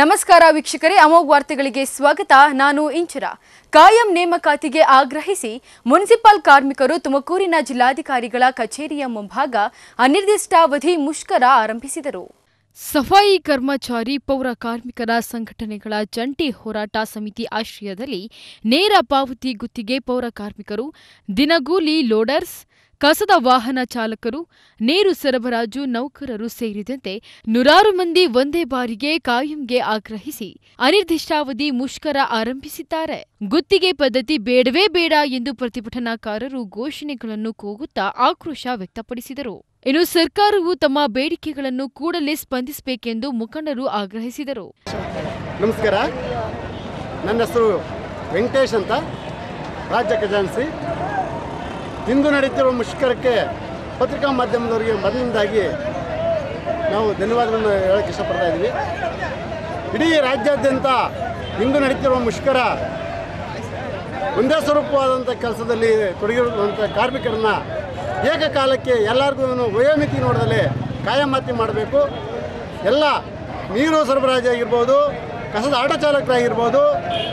ನಮಸ್ಕಾರ ವೀಕ್ಷಕರೇ, ಅಮೋಘ್ ವಾರ್ತೆಗಳಿಗೆ ಸ್ವಾಗತ. ನಾನು ಇಂಚರ. ಕಾಯಂ ನೇಮಕಾತಿಗೆ ಆಗ್ರಹಿಸಿ ಮುನ್ಸಿಪಲ್ ಕಾರ್ಮಿಕರು ತುಮಕೂರಿನ ಜಿಲ್ಲಾಧಿಕಾರಿಗಳ ಕಚೇರಿಯ ಮುಂಭಾಗ ಅನಿರ್ದಿಷ್ಟಾವಧಿ ಮುಷ್ಕರ ಆರಂಭಿಸಿದರು. ಸಫಾಯಿ ಕರ್ಮಚಾರಿ, ಪೌರ ಕಾರ್ಮಿಕರ ಸಂಘಟನೆಗಳ ಜಂಟಿ ಹೋರಾಟ ಸಮಿತಿ ಆಶ್ರಯದಲ್ಲಿ ನೇರ ಪಾವತಿ ಗುತ್ತಿಗೆ ಪೌರ ಕಾರ್ಮಿಕರು, ದಿನಗೂಲಿ ಲೋಡರ್ಸ್ ಕಸದ ವಾಹನ ಚಾಲಕರು, ನೀರು ಸರಬರಾಜು, ನೌಕರರು ಸೇರಿದಂತೆ ನೂರಾರು ಮಂದಿ ಒಂದೇ ಬಾರಿಗೆ ಕಾಯಂಗೆ ಆಗ್ರಹಿಸಿ ಅನಿರ್ದಿಷ್ಟಾವಧಿ ಮುಷ್ಕರ ಆರಂಭಿಸಿದ್ದಾರೆ. ಗುತ್ತಿಗೆ ಪದ್ಧತಿ ಬೇಡವೇ ಬೇಡ ಎಂದು ಪ್ರತಿಭಟನಾಕಾರರು ಘೋಷಣೆಗಳನ್ನು ಕೂಗುತ್ತಾ ಆಕ್ರೋಶ ವ್ಯಕ್ತಪಡಿಸಿದರು. ಇನ್ನು ಸರ್ಕಾರವು ತಮ್ಮ ಬೇಡಿಕೆಗಳನ್ನು ಕೂಡಲೇ ಸ್ಪಂದಿಸಬೇಕೆಂದು ಮುಖಂಡರು ಆಗ್ರಹಿಸಿದರು. ನಮಸ್ಕಾರ. ನನ್ನ ಹೆಸರು ವೆಂಕಟೇಶ್ ಅಂತ. ರಾಜ್ಯ ಖಜಾನ್ಸಿ ಇಂದು ನಡೆಯುತ್ತಿರುವ ಮುಷ್ಕರಕ್ಕೆ ಪತ್ರಿಕಾ ಮಾಧ್ಯಮದವರಿಗೆ ಮೊದಲಿಂದಾಗಿ ನಾವು ಧನ್ಯವಾದಗಳನ್ನು ಹೇಳಕ್ಕೆ ಇಷ್ಟಪಡ್ತಾ ಇದ್ದೀವಿ. ಇಡೀ ರಾಜ್ಯಾದ್ಯಂತ ಇಂದು ನಡೀತಿರುವ ಮುಷ್ಕರ ಒಂದೇ ಸ್ವರೂಪವಾದಂಥ ಕೆಲಸದಲ್ಲಿ ತೊಡಗಿರುವಂಥ ಕಾರ್ಮಿಕರನ್ನ ಏಕಕಾಲಕ್ಕೆ ಎಲ್ಲರಿಗೂ ವಯೋಮಿತಿ ನೋಡದಲ್ಲಿ ಕಾಯಮಾತಿ ಮಾಡಬೇಕು. ಎಲ್ಲ ನೀರು ಸರಬರಾಜು ಆಗಿರ್ಬೋದು ಕಸದ ಆಟೋ ಚಾಲಕರಾಗಿರ್ಬೋದು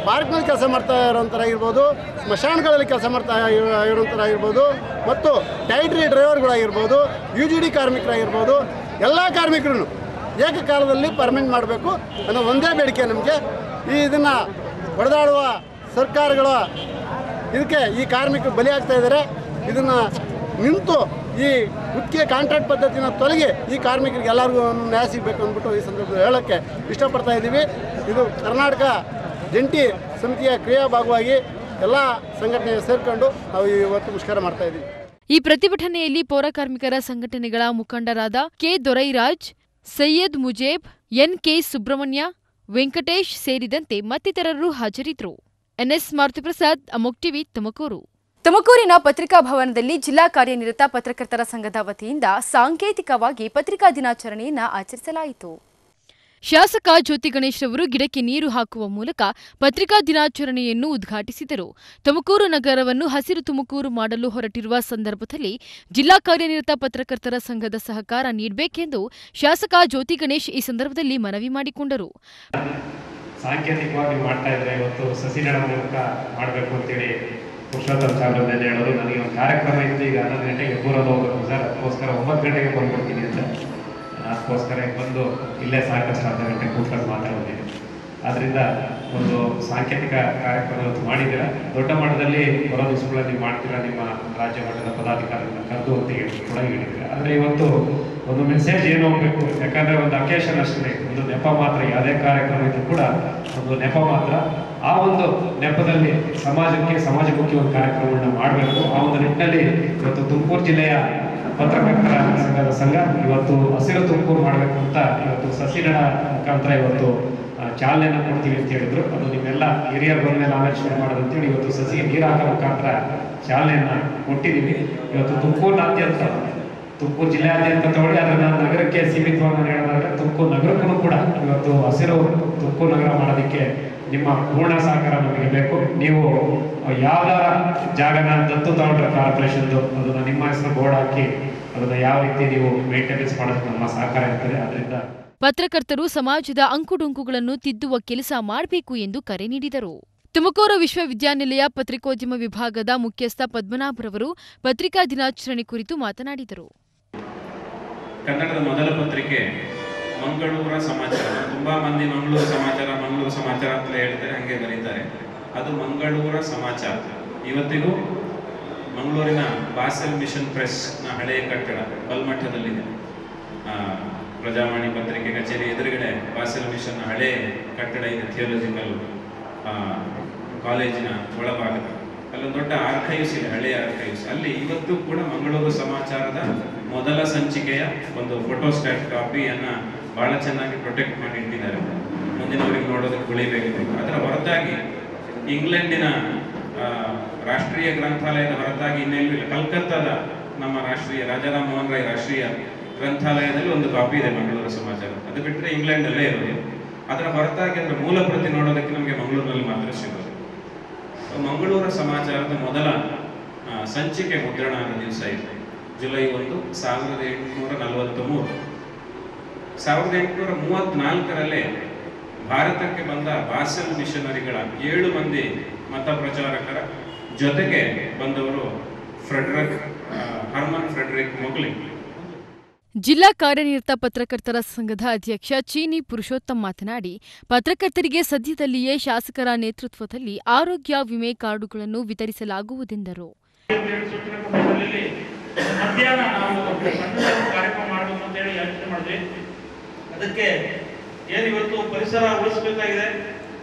ಪಾರ್ಕ್ನಲ್ಲಿ ಕೆಲಸ ಮಾಡ್ತಾ ಇರೋಂಥರಾಗಿರ್ಬೋದು ಸ್ಮಶಾನಗಳಲ್ಲಿ ಕೆಲಸ ಮಾಡ್ತಾ ಇರೋ- ಇರೋಂಥರಾಗಿರ್ಬೋದು ಮತ್ತು ಟೈಟ್ರಿ ಡ್ರೈವರ್ಗಳಾಗಿರ್ಬೋದು ಯು ಜಿ ಡಿ ಕಾರ್ಮಿಕರಾಗಿರ್ಬೋದು ಎಲ್ಲ ಕಾರ್ಮಿಕರು ಏಕಕಾಲದಲ್ಲಿ ಪರ್ಮನೆಂಟ್ ಮಾಡಬೇಕು ಅನ್ನೋ ಒಂದೇ ಬೇಡಿಕೆ ನಮಗೆ. ಈ ಇದನ್ನು ಹೊಡೆದಾಡುವ ಸರ್ಕಾರಗಳ ಇದಕ್ಕೆ ಈ ಕಾರ್ಮಿಕರು ಬಲಿಯಾಗ್ತಾ ಇದ್ದಾರೆ. ಇದನ್ನು ನಿಂತು ಈ ಗುತ್ತಿಗೆ ಕಾಂಟ್ರಾಕ್ಟ್ ಪದ್ಧತಿನ ತೊಲಗಿ ಈ ಕಾರ್ಮಿಕರಿಗೆ ಎಲ್ಲರಿಗೂ ನ್ಯಾಯ ಸಿಗಬೇಕು ಅಂದ್ಬಿಟ್ಟು ಈ ಸಂದರ್ಭದಲ್ಲಿ ಹೇಳೋಕ್ಕೆ ಇಷ್ಟಪಡ್ತಾ ಇದ್ದೀವಿ. ಇದು ಕರ್ನಾಟಕ ಜಂಟಿ ಸಮಿತಿಯ ಕ್ರಿಯಾ ಭಾಗವಾಗಿ ಎಲ್ಲ ಸಂಘಟನೆ ಸೇರಿಕೊಂಡು ನಾವು ಇವತ್ತು ಮುಷ್ಕರ ಮಾಡ್ತಾ ಇದ್ದೀವಿ. ಈ ಪ್ರತಿಭಟನೆಯಲ್ಲಿ ಪೌರ ಕಾರ್ಮಿಕರ ಸಂಘಟನೆಗಳ ಮುಖಂಡರಾದ K Dorairaj, Syed Mujeeb, N K Subramanya, Venkatesh ಸೇರಿದಂತೆ ಮತ್ತಿತರರು ಹಾಜರಿದ್ದರು. ಎನ್ಎಸ್ ಮಾರುತಿಪ್ರಸಾದ್ ಅಮೋಕ್ ಟಿವಿ, ತುಮಕೂರು. ತುಮಕೂರಿನ ಪತ್ರಿಕಾ ಭವನದಲ್ಲಿ ಜಿಲ್ಲಾ ಕಾರ್ಯನಿರತ ಪತ್ರಕರ್ತರ ಸಂಘದ ವತಿಯಿಂದ ಸಾಂಕೇತಿಕವಾಗಿ ಪತ್ರಿಕಾ ದಿನಾಚರಣೆಯನ್ನು ಆಚರಿಸಲಾಯಿತು. ಶಾಸಕ ಜ್ಯೋತಿ ಗಣೇಶ್ ರವರು ಗಿಡಕ್ಕೆ ನೀರು ಹಾಕುವ ಮೂಲಕ ಪತ್ರಿಕಾ ದಿನಾಚರಣೆಯನ್ನು ಉದ್ಘಾಟಿಸಿದರು. ತುಮಕೂರು ನಗರವನ್ನು ಹಸಿರು ತುಮಕೂರು ಮಾಡಲು ಹೊರಟಿರುವ ಸಂದರ್ಭದಲ್ಲಿ ಜಿಲ್ಲಾ ಕಾರ್ಯನಿರತ ಪತ್ರಕರ್ತರ ಸಂಘದ ಸಹಕಾರ ನೀಡಬೇಕೆಂದು ಶಾಸಕ ಜ್ಯೋತಿ ಗಣೇಶ್ ಈ ಸಂದರ್ಭದಲ್ಲಿ ಮನವಿ ಮಾಡಿಕೊಂಡರು. ಸಾಂಕೇತಿಕವಾಗಿ ಮಾಡ್ತಾ ಇದ್ರೆ ಇವತ್ತು ಸಸಿ ನೆಡುವ ಮೂಲಕ ಮಾಡಬೇಕು ಅಂತೇಳಿ ಪುರುಷೋತ್ತಮ ಚಾಮರಾಜ ಹೇಳೋದು, ನನಗೆ ಒಂದು ಕಾರ್ಯಕ್ರಮ ಇತ್ತು. ಈಗ ಹನ್ನೊಂದು ಗಂಟೆಗೆ ಪೂರ್ವದ ಹೋಗ್ಬೇಕು ಸರ್. ಅದಕ್ಕೋಸ್ಕರ ಒಂಬತ್ತು ಗಂಟೆಗೆ ಬಂದ್ಬಿಡ್ತೀನಿ ಅಂತ. ಅದಕ್ಕೋಸ್ಕರ ಬಂದು ಇಲ್ಲೇ ಸಾಕಷ್ಟು ಅರ್ಧ ಗಂಟೆ ಕೂತ್ಕೊಂಡು ಮಾತಾಡೋದಿದೆ ಆದ್ದರಿಂದ ಒಂದು ಸಾಂಕೇತಿಕ ಕಾರ್ಯಕ್ರಮ ಮಾಡಿದ್ದೀರಾ. ದೊಡ್ಡ ಮಟ್ಟದಲ್ಲಿ ಬರೋ ದಿವಸಗಳಲ್ಲಿ ನೀವು ಮಾಡ್ತೀರಾ ನಿಮ್ಮ ರಾಜ್ಯ ಮಟ್ಟದ ಪದಾಧಿಕಾರಿಗಳನ್ನ ಕರೆದು ಅಂತ ಹೇಳಿ ಕೂಡ ಹೇಳಿದ್ದೀರಾ. ಆದರೆ ಇವತ್ತು ಒಂದು ಮೆಸೇಜ್ ಏನು ಹೋಗ್ಬೇಕು ಯಾಕಂದರೆ ಒಂದು ಅಕೇಶನ್ ಅಷ್ಟೇ. ಒಂದು ನೆಪ ಮಾತ್ರ, ಯಾವುದೇ ಕಾರ್ಯಕ್ರಮ ಇದ್ದರೂ ಕೂಡ ಒಂದು ನೆಪ ಮಾತ್ರ. ಆ ಒಂದು ನೆಪದಲ್ಲಿ ಸಮಾಜಕ್ಕೆ, ಸಮಾಜಮುಖಿ ಒಂದು ಕಾರ್ಯಕ್ರಮಗಳನ್ನ ಮಾಡಬೇಕು. ಆ ಒಂದು ನಿಟ್ಟಿನಲ್ಲಿ ಇವತ್ತು ತುಮಕೂರು ಜಿಲ್ಲೆಯ ಪತ್ರಕರ್ತರ ಸಂಘದ ಸಂಘ ಇವತ್ತು ಹಸಿರು ತುಮಕೂರು ಮಾಡಬೇಕು ಅಂತ ಇವತ್ತು ಸಸಿಗಳ ಮುಖಾಂತರ ಇವತ್ತು ಚಾಲನೆಯನ್ನ ಕೊಡ್ತೀವಿ ಅಂತ ಹೇಳಿದ್ರು. ಅದು ನಿಮ್ಮೆಲ್ಲ ಹಿರಿಯರು ಬಂದ ಮೇಲೆ ಆಮೇಲೆ ಶುರು ಮಾಡೋದು ಅಂತೇಳಿ ಇವತ್ತು ಸಸಿಗೆ ನೀರು ಹಾಕೋ ಮುಖಾಂತರ ಚಾಲನೆಯನ್ನು ಕೊಟ್ಟಿದ್ದೀವಿ ಇವತ್ತು ತುಮಕೂರಿನಾದ್ಯಂತ, ತುಮಕೂರು ಜಿಲ್ಲೆಯಾದ್ಯಂತ ತಗೊಳ್ಳಿ. ನಾನು ನಗರಕ್ಕೆ ಸೀಮಿತವಾಗಿ ನಾನು ಹೇಳೋದಾದ್ರೆ ತುಮಕೂರು ನಗರಕ್ಕೂ ಕೂಡ ಇವತ್ತು ಹಸಿರು ತುಮಕೂರು ನಗರ ಮಾಡೋದಕ್ಕೆ ನಿಮ್ಮ ಪೂರ್ಣ ಸಹಕಾರ ನಮಗೆ ಬೇಕು. ನೀವು ಯಾವ್ದಾರ ಜಾಗನ ದತ್ತು ತಗೊಂಡ್ರೆ ಕಾರ್ಪೊರೇಷನ್ದು, ಅದನ್ನು ನಿಮ್ಮ ಹೆಸರು ಬೋರ್ಡ್ ಹಾಕಿ, ಅದನ್ನು ಯಾವ ರೀತಿ ನೀವು ಮೇಂಟೆನೆನ್ಸ್ ಮಾಡೋದಕ್ಕೆ ನಮ್ಮ ಸಹಕಾರ ಇರ್ತದೆ. ಅದರಿಂದ ಪತ್ರಕರ್ತರು ಸಮಾಜದ ಅಂಕುಡೊಂಕುಗಳನ್ನು ತಿದ್ದುವ ಕೆಲಸ ಮಾಡಬೇಕು ಎಂದು ಕರೆ ನೀಡಿದರು. ತುಮಕೂರು ವಿಶ್ವವಿದ್ಯಾನಿಲಯ ಪತ್ರಿಕೋದ್ಯಮ ವಿಭಾಗದ ಮುಖ್ಯಸ್ಥ ಪದ್ಮನಾಭರವರು ಪತ್ರಿಕಾ ದಿನಾಚರಣೆ ಕುರಿತು ಮಾತನಾಡಿದರು. ಕನ್ನಡದ ಮೊದಲ ಪತ್ರಿಕೆ ಮಂಗಳೂರ ಸಮಾಚಾರ. ತುಂಬಾ ಮಂದಿ ಮಂಗಳೂರು ಸಮಾಚಾರ ಮಂಗಳೂರು ಸಮಾಚಾರ ಅಂತ ಹೇಳ್ತಾರೆ, ಹಾಗೆ ಬರೀತಾರೆ. ಅದು ಮಂಗಳೂರ ಸಮಾಚಾರ. ಇವತ್ತಿಗೂ ಮಂಗಳೂರಿನ ಬಾಸೆಲ್ ಮಿಷನ್ ಪ್ರೆಸ್ನ ಹಳೆಯ ಕಟ್ಟಡ ಬಲ್ಮಠದಲ್ಲಿದೆ ಪ್ರಜಾವಾಣಿ ಪತ್ರಿಕೆ ಕಚೇರಿ ಎದುರುಗಡೆ ಬಾಸೆಲ್ ಮಿಷನ್ ಹಳೆ ಕಟ್ಟಡ ಇದೆ ಥಿಯೋಲಜಿಕಲ್ ಕಾಲೇಜಿನ ಒಳಭಾಗದ. ಅಲ್ಲೊಂದು ದೊಡ್ಡ ಆರ್ಕೈವ್ಸ್ ಇದೆ ಹಳೆಯ ಆರ್ಕೈವ್ಸ್ ಅಲ್ಲಿ ಇವತ್ತು ಕೂಡ ಮಂಗಳೂರು ಸಮಾಚಾರದ ಮೊದಲ ಸಂಚಿಕೆಯ ಒಂದು ಫೋಟೋ ಫೋಟೋಸ್ಟಾಟ್ ಕಾಪಿಯನ್ನು ಬಹಳ ಚೆನ್ನಾಗಿ ಪ್ರೊಟೆಕ್ಟ್ ಮಾಡಿ ಇಟ್ಟಿದ್ದಾರೆ. ಮುಂದಿನವರಿಗೆ ನೋಡೋದಕ್ಕೆ ಉಳಿಬೇಕು ಅದರ ಹೊರತಾಗಿ ಇಂಗ್ಲೆಂಡಿನ ರಾಷ್ಟ್ರೀಯ ಗ್ರಂಥಾಲಯದ ಹೊರತಾಗಿ ಇನ್ನೆಲ್ಲೂ ಕಲ್ಕತ್ತಾದ ನಮ್ಮ ರಾಷ್ಟ್ರೀಯ, ರಾಜಾರಾಮ್ ಮೋಹನ್ ರಾಯ್ ರಾಷ್ಟ್ರೀಯ ಗ್ರಂಥಾಲಯದಲ್ಲಿ ಒಂದು ಕಾಪಿ ಇದೆ ಮಂಗಳೂರು ಸಮಾಚಾರ. ಅದು ಬಿಟ್ಟರೆ ಇಂಗ್ಲೆಂಡಲ್ಲೇ ಇರೋದು. ಅದರ ಹೊರತಾಗಿ ಅದರ ಮೂಲ ಪ್ರತಿ ನೋಡೋದಕ್ಕೆ ನಮಗೆ ಮಂಗಳೂರಿನಲ್ಲಿ ಮಾತ್ರ ಸಿಗೋದು. ಮಂಗಳೂರು ಸಮಾಚಾರದ ಮೊದಲ ಸಂಚಿಕೆ ಮುದ್ರಣ ಆದ ದಿವಸ ಇದೆ. ಜುಲೈ ಒಂದು, ಸಾವಿರದ ಎಂಟುನೂರ ನಲವತ್ತ ಮೂರು ಸಾವಿರದ ಎಂಟುನೂರ ಮೂವತ್ನಾಲ್ಕರಲ್ಲೇ ಭಾರತಕ್ಕೆ ಬಂದ ಬಾಸೆಲ್ ಮಿಷನರಿಗಳ ಏಳು ಮಂದಿ ಮತ ಪ್ರಚಾರಕರ ಜೊತೆಗೆ ಬಂದವರು ಫ್ರೆಡ್ರಿಕ್ ಹರ್ಮನ್ ಫ್ರೆಡ್ರಿಕ್ ಮೊಗ್ಲಿಂಗ್ ಜಿಲ್ಲಾ ಕಾರ್ಯನಿರತ ಪತ್ರಕರ್ತರ ಸಂಘದ ಅಧ್ಯಕ್ಷ ಚೀನಿ ಪುರುಷೋತ್ತಮ್ ಮಾತನಾಡಿ, ಪತ್ರಕರ್ತರಿಗೆ ಸದ್ಯದಲ್ಲಿಯೇ ಶಾಸಕರ ನೇತೃತ್ವದಲ್ಲಿ ಆರೋಗ್ಯ ವಿಮೆ ಕಾರ್ಡುಗಳನ್ನು ವಿತರಿಸಲಾಗುವುದೆಂದರು. ಅದಕ್ಕೆ ಏನು ಇವತ್ತು ಪರಿಸರ ಉಳಿಸಬೇಕಾಗಿದೆ,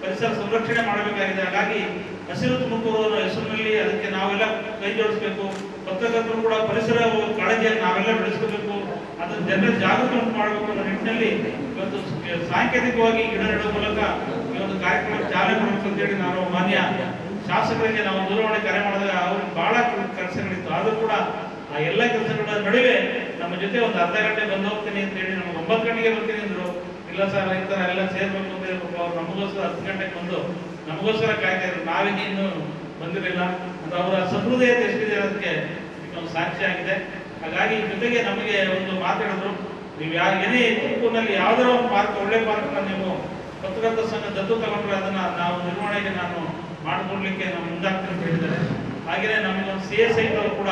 ಪರಿಸರ ಸಂರಕ್ಷಣೆ ಮಾಡಬೇಕಾಗಿದೆ, ಹಾಗಾಗಿ ಹಸಿರು ತುಮಕೂರು ಹೆಸರಿನಲ್ಲಿ ಅದಕ್ಕೆ ನಾವೆಲ್ಲ ಕೈ ಜೋಡಿಸ್ಬೇಕು. ಪತ್ರಕರ್ತರು ಕೂಡ ಪರಿಸರ ಕಾಳಜಿಯನ್ನು ನಾವೆಲ್ಲ ಬೆಳೆಸ್ಕೋಬೇಕು. ಅದನ್ನ ಜನರ ಜಾಗೃತಿ ಮಾಡಬೇಕು ಅನ್ನೋ ನಿಟ್ಟಿನಲ್ಲಿ ಇವತ್ತು ಸಾಂಕೇತಿಕವಾಗಿ ಗಿಡ ನೆಡುವ ಮೂಲಕ ಈ ಒಂದು ಕಾರ್ಯಕ್ರಮ ಚಾಲನೆ ಮಾಡಬೇಕು ಅಂತೇಳಿ ನಾನು ಮಾನ್ಯ ಶಾಸಕರಿಗೆ ನಾವು ದೂರವಾಣಿ ಕರೆ ಮಾಡಿದಾಗ ಅವ್ರಿಗೆ ಬಹಳ ಕೆಲಸಗಳಿತ್ತು. ಆದರೂ ಕೂಡ ಆ ಎಲ್ಲ ಕೆಲಸಗಳ ನಡುವೆ ನಮ್ಮ ಜೊತೆ ಒಂದು ಅರ್ಧ ಗಂಟೆ ಬಂದು ಹೋಗ್ತೀನಿ ಅಂತ ಹೇಳಿ ನಮ್ಗೆ ಒಂಬತ್ತು ಗಂಟೆಗೆ ಬರ್ತೀನಿ ಅಂದ್ರು. ಇಲ್ಲ ಸರ್, ಈ ತರ ಎಲ್ಲ ಸೇರ್ಬೇಕು ಅಂತ ಹೇಳಿ ಅವ್ರು ನಮಗೋಸ್ಕರ ಹತ್ತು ಗಂಟೆಗೆ ಬಂದು ನಮಗೋಸ್ಕರ ಕಾಯ್ತಾ ಇದ್ರು. ನಾವೀಗ ಇನ್ನೂ ಬಂದಿರಲಿಲ್ಲ. ಅದು ಅವರ ಸಹೃದಯತೆ ಎಷ್ಟಿದೆ ಅದಕ್ಕೆ ಒಂದು ಸಾಕ್ಷಿ ಆಗಿದೆ. ಹಾಗಾಗಿ ಜೊತೆಗೆ ನಮಗೆ ಒಂದು ಮಾತಾಡಿದ್ರು ನೀವು ಯಾರು, ಏನೇ ತುಮಕೂರಿನಲ್ಲಿ ಯಾವ್ದಾರ ಒಂದು ಪಾರ್ಕ್, ಒಳ್ಳೆ ಪಾರ್ಕ್ನ ನೀವು. ಪತ್ರಕರ್ತ ಸಂಘ ದತ್ತು ತಗೊಂಡ್ರೆ ಅದನ್ನ ನಾವು ನಿರ್ವಹಣೆಗೆ ನಾನು ಮಾಡಿಕೊಡ್ಲಿಕ್ಕೆ ನಾವು ಮುಂದಾಗ್ತೀನಿ ಅಂತ ಹೇಳಿದ್ದಾರೆ. ಹಾಗೆಯೇ ನಮಗೊಂದು ಸಿ ಎಸ್ ಐ ಕೂಡ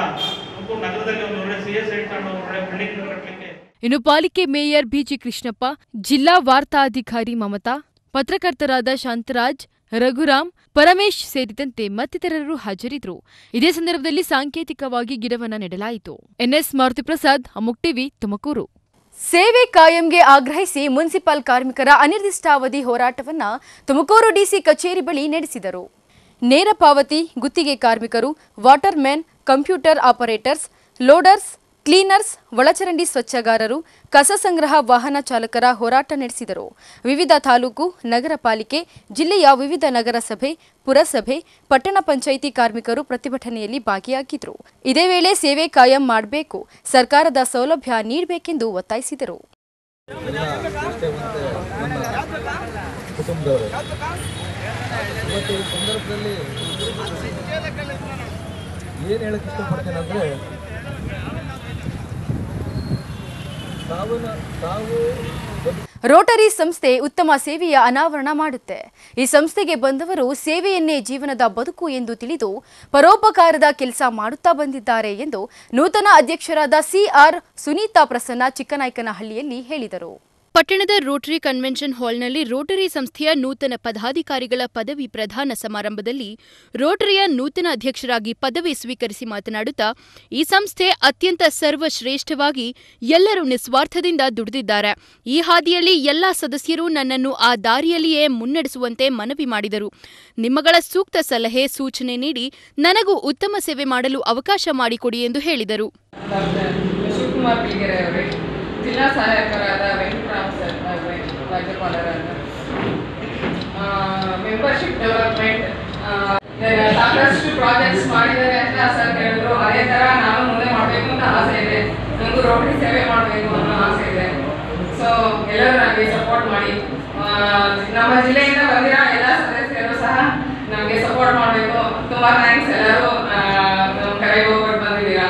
ತುಮಕೂರು ನಗರದಲ್ಲಿ ಒಂದು ಒಳ್ಳೆ ಸಿ ಎಸ್ ಐ ತಗೊಂಡು ಒಳ್ಳೆ ಬಿಲ್ಡಿಂಗ್ ಕಟ್ಟಲಿಕ್ಕೆ ಇನ್ನು ಪಾಲಿಕೆ ಮೇಯರ್ ಬಿಜಿ ಕೃಷ್ಣಪ್ಪ, ಜಿಲ್ಲಾ ವಾರ್ತಾಧಿಕಾರಿ ಮಮತಾ, ಪತ್ರಕರ್ತರಾದ ಶಾಂತರಾಜ್ ರಘುರಾಮ್ ಪರಮೇಶ್ ಸೇರಿದಂತೆ ಮತ್ತಿತರರು ಹಾಜರಿದ್ದರು. ಇದೇ ಸಂದರ್ಭದಲ್ಲಿ ಸಾಂಕೇತಿಕವಾಗಿ ಗಿಡವನ್ನ ನೆಡಲಾಯಿತು. ಎನ್ಎಸ್ ಮಾರುತಿಪ್ರಸಾದ್, ಅಮುಕ್ ಟಿವಿ, ತುಮಕೂರು. ಸೇವೆ ಕಾಯಂಗೆ ಆಗ್ರಹಿಸಿ ಮುನ್ಸಿಪಲ್ ಕಾರ್ಮಿಕರ ಅನಿರ್ದಿಷ್ಟಾವಧಿ ಹೋರಾಟವನ್ನ ತುಮಕೂರು ಡಿಸಿ ಕಚೇರಿ ಬಳಿ ನಡೆಸಿದರು. ನೇರ ಪಾವತಿ, ಗುತ್ತಿಗೆ ಕಾರ್ಮಿಕರು water man computer operators, loaders cleaners, ಒಳಚರಂಡಿ ಸ್ವಚ್ಛಗಾರರು, ಕಸ ಸಂಗ್ರಹ ವಾಹನ ಚಾಲಕರ ಹೋರಾಟ ನಡೆಸಿದರು. ವಿವಿಧ ತಾಲೂಕು, ನಗರ ಪಾಲಿಕೆ, ಜಿಲ್ಲೆಯ ವಿವಿಧ ನಗರಸಭೆ, ಪುರಸಭೆ, ಪಟ್ಟಣ ಪಂಚಾಯಿತಿ ಕಾರ್ಮಿಕರು ಪ್ರತಿಭಟನೆಯಲ್ಲಿ ಭಾಗಿಯಾಗಿದ್ದರು ಇದೇ ವೇಳೆ ಸೇವೆ ಕಾಯಂ ಮಾಡಬೇಕು, ಸರ್ಕಾರದ ಸೌಲಭ್ಯ ನೀಡಬೇಕೆಂದು ಒತ್ತಾಯಿಸಿದರು. ಏನು ಹೇಳಕ್ಕೆ ಇಷ್ಟಪಡ್ತೇನೆ ಅಂದರೆ ತಾವು ತಾವು ರೋಟರಿ ಸಂಸ್ಥೆ ಉತ್ತಮ ಸೇವೆಯ ಅನಾವರಣ ಮಾಡುತ್ತೆ. ಈ ಸಂಸ್ಥೆಗೆ ಬಂದವರು ಸೇವೆಯನ್ನೇ ಜೀವನದ ಬದುಕು ಎಂದು ತಿಳಿದು ಪರೋಪಕಾರದ ಕೆಲಸ ಮಾಡುತ್ತಾ ಬಂದಿದ್ದಾರೆ ಎಂದು ನೂತನ ಅಧ್ಯಕ್ಷರಾದ ಸಿಆರ್ ಸುನೀತಾ ಪ್ರಸನ್ನ ಚಿಕ್ಕನಾಯ್ಕನಹಳ್ಳಿಯಲ್ಲಿ ಹೇಳಿದರು. ಪಟ್ಟಣದ ರೋಟರಿ ಕನ್ವೆನ್ಷನ್ ಹಾಲ್ನಲ್ಲಿ ರೋಟರಿ ಸಂಸ್ಥೆಯ ನೂತನ ಪದಾಧಿಕಾರಿಗಳ ಪದವಿ ಪ್ರದಾನ ಸಮಾರಂಭದಲ್ಲಿ ರೋಟರಿಯ ನೂತನ ಅಧ್ಯಕ್ಷರಾಗಿ ಪದವಿ ಸ್ವೀಕರಿಸಿ ಮಾತನಾಡುತ್ತಾ, ಈ ಸಂಸ್ಥೆ ಅತ್ಯಂತ ಸರ್ವಶ್ರೇಷ್ಠವಾಗಿ ಎಲ್ಲರೂ ನಿಸ್ವಾರ್ಥದಿಂದ ದುಡಿದಿದ್ದಾರೆ. ಈ ಹಾದಿಯಲ್ಲಿ ಎಲ್ಲಾ ಸದಸ್ಯರು ನನ್ನನ್ನು ಆ ದಾರಿಯಲ್ಲಿಯೇ ಮುನ್ನಡೆಸುವಂತೆ ಮನವಿ ಮಾಡಿದರು. ನಿಮ್ಮಗಳ ಸೂಕ್ತ ಸಲಹೆ, ಸೂಚನೆ ನೀಡಿ ನನಗೂ ಉತ್ತಮ ಸೇವೆ ಮಾಡಲು ಅವಕಾಶ ಮಾಡಿಕೊಡಿ ಎಂದು ಹೇಳಿದರು. ಜಿಲ್ಲಾ ಸಹಾಯಕರಾದ ವೆಂಕಟರಾಮ ಸರ್ ಅವರೇ ರಾಜ್ಯಪಾಲರಾದ ಮೆಂಬರ್ಶಿಪ್ ಡೆವಲಪ್ಮೆಂಟ್ ಸಾಕಷ್ಟು ಪ್ರಾಜೆಕ್ಟ್ಸ್ ಮಾಡಿದ್ದಾರೆ ಅಂತ ಸರ್ ಹೇಳಿದ್ರು ಅದೇ ತರ ನಾನು ಮುಂದೆ ಮಾಡಬೇಕು ಅಂತ ಆಸೆ ಇದೆ. ನನಗೂ ರೋಟರಿ ಸೇವೆ ಮಾಡಬೇಕು ಅನ್ನೋ ಆಸೆ ಇದೆ. ಸೊ ಎಲ್ಲರೂ ನನಗೆ ಸಪೋರ್ಟ್ ಮಾಡಿ. ನಮ್ಮ ಜಿಲ್ಲೆಯಿಂದ ಬಂದಿರೋ ಎಲ್ಲ ಸದಸ್ಯರು ಸಹ ನಮಗೆ ಸಪೋರ್ಟ್ ಮಾಡಬೇಕು. ತುಂಬ ಥ್ಯಾಂಕ್ಸ್ ಎಲ್ಲರೂ ನಮ್ಮ ಬಂದಿದ್ದೀರಾ.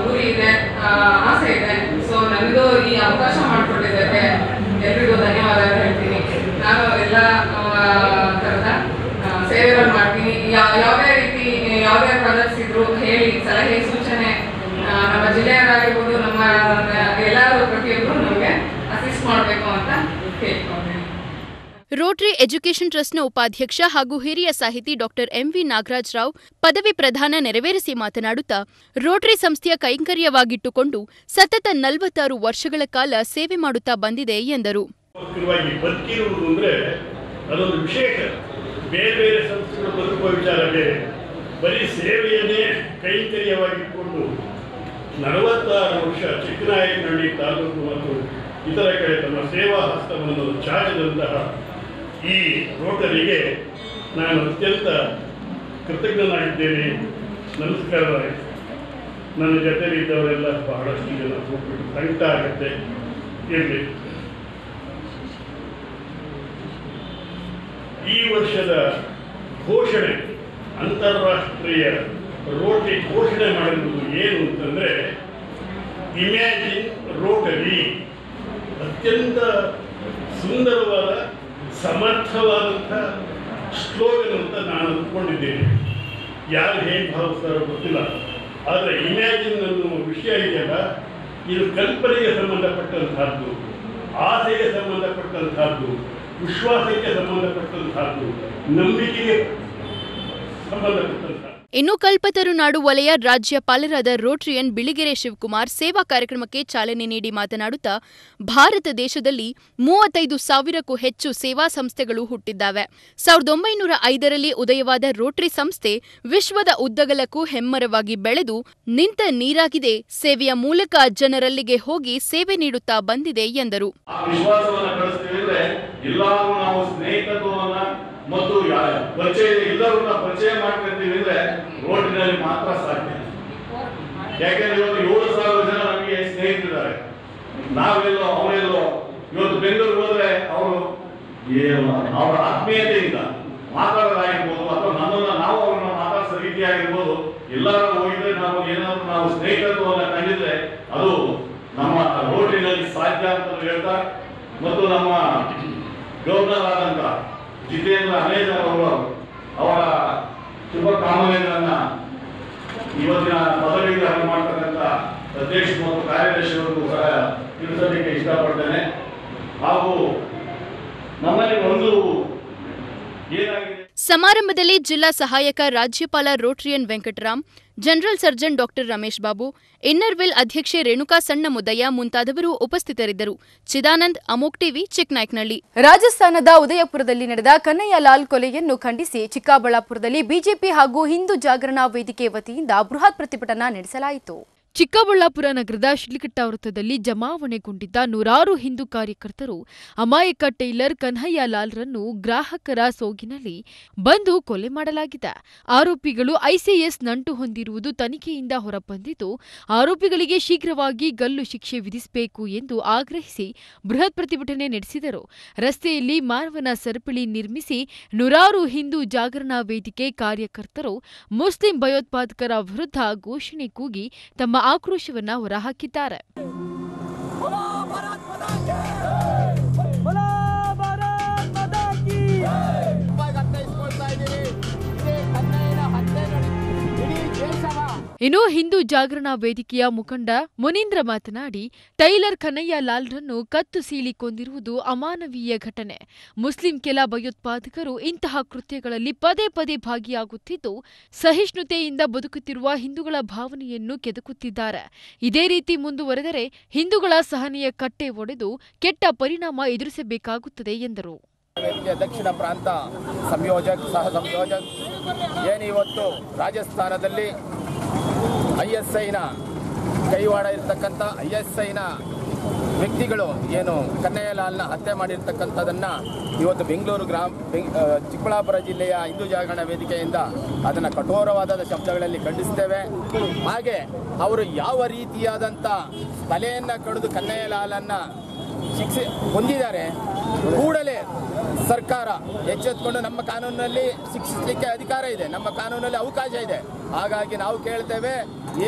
ಗುರಿ ಇದೆ. ಆಸೆ ಇದೆ. ಸೊ ನನಗೂ ಈ ಅವಕಾಶ ಮಾಡಿಕೊಟ್ಟಿದ್ದಕ್ಕೆ ಎಲ್ರಿಗೂ ಧನ್ಯವಾದಗಳು ಹೇಳ್ತೀನಿ ನಾನು ಎಲ್ಲ ಆ, ಥರದ ಆ, ಸೇವೆಗಳು ಮಾಡ್ತೀನಿ ಯಾ- ಯಾವುದೇ ರೀತಿ ಯಾವುದೇ ಪ್ರಾಜೆಕ್ಟ್ಸ್ ಇದ್ರು ಹೇಳಿ ಸಲಹೆ ಸೂಚನೆ ನಮ್ಮ ಜಿಲ್ಲೆಯವರಾಗಿರ್ಬೋದು ನಮ್ಮ ಎಲ್ಲರೂ ಪ್ರತಿಯೊಬ್ಬರು ನಮಗೆ ಅಸಿಸ್ಟ್ ಮಾಡಬೇಕು ಅಂತ ಕೇಳ್ಕೊಂಡೆ ರೋಟರಿ ಎಜುಕೇಷನ್ ಟ್ರಸ್ಟ್ನ ಉಪಾಧ್ಯಕ್ಷ ಹಾಗೂ ಹಿರಿಯ ಸಾಹಿತಿ ಡಾಕ್ಟರ್ ಎಂವಿ ನಾಗರಾಜ್ ರಾವ್ ಪದವಿ ಪ್ರದಾನ ನೆರವೇರಿಸಿ ಮಾತನಾಡುತ್ತಾ ರೋಟರಿ ಸಂಸ್ಥೆಯ ಕೈಂಕರ್ಯವಾಗಿಟ್ಟುಕೊಂಡು ಸತತ ನಲವತ್ತಾರು ವರ್ಷಗಳ ಕಾಲ ಸೇವೆ ಮಾಡುತ್ತಾ ಬಂದಿದೆ ಎಂದರು. ಮುಖ್ಯವಾಗಿ ಬದುಕಿರುವುದು ಅಂದರೆ ಅದೊಂದು ವಿಶೇಷ. ಬೇರೆ ಬೇರೆ ಸಂಸ್ಥೆಗಳು ಬದುಕುವ ವಿಚಾರ ಬೇರೆ ಬರೀ ಸೇವೆಯನ್ನೇ ಕೈಂಕರ್ಯವಾಗಿಟ್ಕೊಂಡು ನಲವತ್ತಾರು ವರ್ಷ ಚಿಕ್ಕನಾಯಕನಹಳ್ಳಿ ತಾಲೂಕು ಮತ್ತು ಇತರ ಕಡೆ ತಮ್ಮ ಸೇವಾ ಹಸ್ತವನ್ನು ಚಾಚಿದಂತಹ ಈ ರೋಟರಿಗೆ ನಾನು ಅತ್ಯಂತ ಕೃತಜ್ಞನಾಗಿದ್ದೇನೆ. ನಮಸ್ಕಾರವಾಯಿತು. ನನ್ನ ಜೊತೆಲಿದ್ದವರೆಲ್ಲ ಬಹಳಷ್ಟು ಜನ ಹೋಗ್ಬಿಟ್ಟು ಕಂಟ ಆಗುತ್ತೆ ಇರಲಿ. ಈ ವರ್ಷದ ಘೋಷಣೆ ಅಂತಾರಾಷ್ಟ್ರೀಯ ರೋಟರಿ ಘೋಷಣೆ ಮಾಡಿರುವುದು ಏನು ಅಂತಂದ್ರೆ ಇಮ್ಯಾಜಿನ್ ರೋಟರಿ ಅತ್ಯಂತ ಸುಂದರವಾದ ಸಮರ್ಥವಾದಂಥ ಸ್ಲೋಗನ್ ಅಂತ ನಾನು ಅಂದ್ಕೊಂಡಿದ್ದೇನೆ. ಯಾರು ಹೇಗೆ ಭಾವಿಸ್ತಾರೋ ಗೊತ್ತಿಲ್ಲ. ಆದರೆ ಇಮ್ಯಾಜಿನ್ ಅನ್ನುವ ವಿಷಯ ಇದೆಯಲ್ಲ, ಇದು ಕಲ್ಪನೆಗೆ ಸಂಬಂಧಪಟ್ಟಂತಹದ್ದು, ಆಸೆಗೆ ಸಂಬಂಧಪಟ್ಟಂತಹದ್ದು, ವಿಶ್ವಾಸಕ್ಕೆ ಸಂಬಂಧಪಟ್ಟಂತಹದ್ದು, ನಂಬಿಕೆಗೆ ಇನ್ನು ಕಲ್ಪತರುನಾಡು ವಲಯ ರಾಜ್ಯಪಾಲರಾದ ರೋಟ್ರಿಯನ್ ಬಿಳಿಗೆರೆ ಶಿವಕುಮಾರ್ ಸೇವಾ ಕಾರ್ಯಕ್ರಮಕ್ಕೆ ಚಾಲನೆ ನೀಡಿ ಮಾತನಾಡುತ್ತಾ, ಭಾರತ ದೇಶದಲ್ಲಿ ಮೂವತ್ತೈದು ಸಾವಿರಕ್ಕೂ ಹೆಚ್ಚು ಸೇವಾ ಸಂಸ್ಥೆಗಳು ಹುಟ್ಟಿದ್ದಾವೆ. ಸಾವಿರದ ಒಂಬೈನೂರ ಐದರಲ್ಲಿ ಉದಯವಾದ ರೋಟ್ರಿ ಸಂಸ್ಥೆ ವಿಶ್ವದ ಉದ್ದಗಲಕ್ಕೂ ಹೆಮ್ಮರವಾಗಿ ಬೆಳೆದು, ನಿಂತ ನೀರಾಗಿದೆ, ಸೇವೆಯ ಮೂಲಕ ಜನರಲ್ಲಿಗೆ ಹೋಗಿ ಸೇವೆ ನೀಡುತ್ತಾ ಬಂದಿದೆ ಎಂದರು. ಮತ್ತು ಪರಿಚಯ ಎಲ್ಲರನ್ನ ಪರಿಚಯ ಮಾಡ್ಕೊಂತೀವಿ ಅಂದ್ರೆ ರೋಡಿನಲ್ಲಿ ಮಾತ್ರ ಸಾಧ್ಯ. ಯಾಕೆಂದ್ರೆ ಇವತ್ತು ಏಳು ಸಾವಿರ ಜನ ನಮಗೆ ಸ್ನೇಹಿತರಿದ್ದಾರೆ. ನಾವೆಲ್ಲೋ, ಅವರೆಲ್ಲೋ, ಇವತ್ತು ಬೆಂಗಳೂರಿಗೆ ಹೋದ್ರೆ ಅವರು ಅವರ ಆತ್ಮೀಯತೆಯಿಂದ ಮಾತಾಡೋದಾಗಿರ್ಬೋದು, ಅಥವಾ ನಮ್ಮನ್ನ ನಾವು ಅವ್ರನ್ನ ಮಾತಾಡಿಸೋ ರೀತಿಯಾಗಿರ್ಬೋದು, ಎಲ್ಲರೂ ಹೋಗಿದ್ರೆ ನಾವು ಏನಾದ್ರು ನಾವು ಸ್ನೇಹಿತತ್ವವನ್ನು ಕಂಡಿದ್ರೆ ಅದು ನಮ್ಮ ರೋಡಿನಲ್ಲಿ ಸಾಧ್ಯ ಅಂತ ಹೇಳ್ತಾ, ಮತ್ತು ನಮ್ಮ ಗವರ್ನರ್ ಆದಂತ ಜಿತೇಂದ್ರ ಅನೇಜರ್ ಅವರು ಅವರ ಶುಭ ಕಾಮನೆಗಳನ್ನ ಇವತ್ತಿನ ಪದವಿ ಗ್ರಹಣ ಮಾಡ್ತಕ್ಕಂಥ ಅಧ್ಯಕ್ಷ ಮತ್ತು ಕಾರ್ಯದರ್ಶಿಗಳಿಗೂ ಸಹ ತಿಳಿಸಲಿಕ್ಕೆ ಇಷ್ಟಪಡ್ತೇನೆ. ಹಾಗೂ ನಮ್ಮಲ್ಲಿ ಒಂದು ಏನಾಗಿದೆ? ಸಮಾರಂಭದಲ್ಲಿ ಜಿಲ್ಲಾ ಸಹಾಯಕ ರಾಜ್ಯಪಾಲ Rotarian Venkatram general surgeon doctor Ramesh Babu Inner Wheel ಅಧ್ಯಕ್ಷೆ ರೇಣುಕಾ ಸಣ್ಣ ಮುದ್ದಯ್ಯ ಮುಂತಾದವರು ಉಪಸ್ಥಿತರಿದ್ದರು. ಚಿದಾನಂದ್, ಅಮೋಕ್ ಟಿವಿ ಚಿಕ್ಕನಾಯ್ಕನಹಳ್ಳಿ ರಾಜಸ್ಥಾನದ ಉದಯಪುರದಲ್ಲಿ ನಡೆದ ಕನ್ನಯ್ಯಲಾಲ್ ಕೊಲೆಯನ್ನು ಖಂಡಿಸಿ ಚಿಕ್ಕಬಳ್ಳಾಪುರದಲ್ಲಿ ಬಿಜೆಪಿ ಹಾಗೂ ಹಿಂದೂ ಜಾಗರಣಾ ವೇದಿಕೆ ವತಿಯಿಂದ ಬೃಹತ್ ಪ್ರತಿಭಟನಾ ನಡೆಸಲಾಯಿತು. ಚಿಕ್ಕಬಳ್ಳಾಪುರ ನಗರದ ಶಿಡ್ಲಘಟ್ಟ ವೃತ್ತದಲ್ಲಿ ಜಮಾವಣೆಗೊಂಡಿದ್ದ ನೂರಾರು ಹಿಂದೂ ಕಾರ್ಯಕರ್ತರು ಅಮಾಯಕ ಟೈಲರ್ ಕನ್ಹಯ್ಯ ಲಾಲ್ರನ್ನು ಗ್ರಾಹಕರ ಸೋಗಿನಲ್ಲಿ ಬಂದು ಕೊಲೆ ಮಾಡಲಾಗಿದೆ. ಆರೋಪಿಗಳು ಐಸಿಎಸ್ ನಂಟು ಹೊಂದಿರುವುದು ತನಿಖೆಯಿಂದ ಹೊರಬಂದಿದ್ದು, ಆರೋಪಿಗಳಿಗೆ ಶೀಘ್ರವಾಗಿ ಗಲ್ಲು ಶಿಕ್ಷೆ ವಿಧಿಸಬೇಕು ಎಂದು ಆಗ್ರಹಿಸಿ ಬೃಹತ್ ಪ್ರತಿಭಟನೆ ನಡೆಸಿದರು. ರಸ್ತೆಯಲ್ಲಿ ಮಾನವನ ಸರಪಳಿ ನಿರ್ಮಿಸಿ ನೂರಾರು ಹಿಂದೂ ಜಾಗರಣಾ ವೇದಿಕೆ ಕಾರ್ಯಕರ್ತರು ಮುಸ್ಲಿಂ ಭಯೋತ್ಪಾದಕರ ವಿರುದ್ಧ ಘೋಷಣೆ ಕೂಗಿ ತಮ್ಮ ಆಕ್ರೋಶವನ್ನ ಹೊರಹಾಕಿದ್ದಾರೆ. ಇನ್ನು ಹಿಂದೂ ಜಾಗರಣಾ ವೇದಿಕೆಯ ಮುಖಂಡ ಮುನೀಂದ್ರ ಮಾತನಾಡಿ, ಟೈಲರ್ ಕನ್ನಯ್ಯ ಲಾಲ್ರನ್ನು ಕತ್ತು ಸೀಳಿ ಕೊಂದಿರುವುದು ಅಮಾನವೀಯ ಘಟನೆ. ಮುಸ್ಲಿಂ ಕೆಲ ಭಯೋತ್ಪಾದಕರು ಇಂತಹ ಕೃತ್ಯಗಳಲ್ಲಿ ಪದೇ ಪದೇ ಭಾಗಿಯಾಗುತ್ತಿದ್ದು, ಸಹಿಷ್ಣುತೆಯಿಂದ ಬದುಕುತ್ತಿರುವ ಹಿಂದೂಗಳ ಭಾವನೆಯನ್ನು ಕೆದಕುತ್ತಿದ್ದಾರೆ. ಇದೇ ರೀತಿ ಮುಂದುವರೆದರೆ ಹಿಂದೂಗಳ ಸಹನೆಯ ಕಟ್ಟೆ ಒಡೆದು ಕೆಟ್ಟ ಪರಿಣಾಮ ಎದುರಿಸಬೇಕಾಗುತ್ತದೆ ಎಂದರು. ವೇದಿಕೆ ದಕ್ಷಿಣ ಪ್ರಾಂತ ಸಂಯೋಜಕ್ ಸಹ ಸಂಯೋಜಕ್ ಏನು ಇವತ್ತು ರಾಜಸ್ಥಾನದಲ್ಲಿ ಐ ಎಸ್ ಐನ ಕೈವಾಡ ಇರ್ತಕ್ಕಂಥ ಐ ಎಸ್ ಐನ ವ್ಯಕ್ತಿಗಳು ಏನು ಕನ್ನಯ್ಯಲಾಲ್ನ ಹತ್ಯೆ ಮಾಡಿರ್ತಕ್ಕಂಥದ್ದನ್ನು ಇವತ್ತು ಬೆಂಗಳೂರು ಗ್ರಾಮ ಚಿಕ್ಕಬಳ್ಳಾಪುರ ಜಿಲ್ಲೆಯ ಹಿಂದೂ ಜಾಗರಣ ವೇದಿಕೆಯಿಂದ ಅದನ್ನು ಕಠೋರವಾದ ಶಬ್ದಗಳಲ್ಲಿ ಖಂಡಿಸ್ತೇವೆ. ಹಾಗೆ ಅವರು ಯಾವ ರೀತಿಯಾದಂಥ ತಲೆಯನ್ನು ಕಡಿದು ಕನ್ನಯ್ಯಲಾಲನ್ನ ಶಿಕ್ಷೆ, ಹೊಂದಿದ್ದಾರೆ, ಕೂಡಲೇ ಸರ್ಕಾರ ಎಚ್ಚೆತ್ಕೊಂಡು ನಮ್ಮ ಕಾನೂನಿನಲ್ಲಿ ಶಿಕ್ಷಿಸಲಿಕ್ಕೆ ಅಧಿಕಾರ ಇದೆ, ನಮ್ಮ ಕಾನೂನಲ್ಲಿ ಅವಕಾಶ ಇದೆ. ಹಾಗಾಗಿ ನಾವು ಕೇಳ್ತೇವೆ,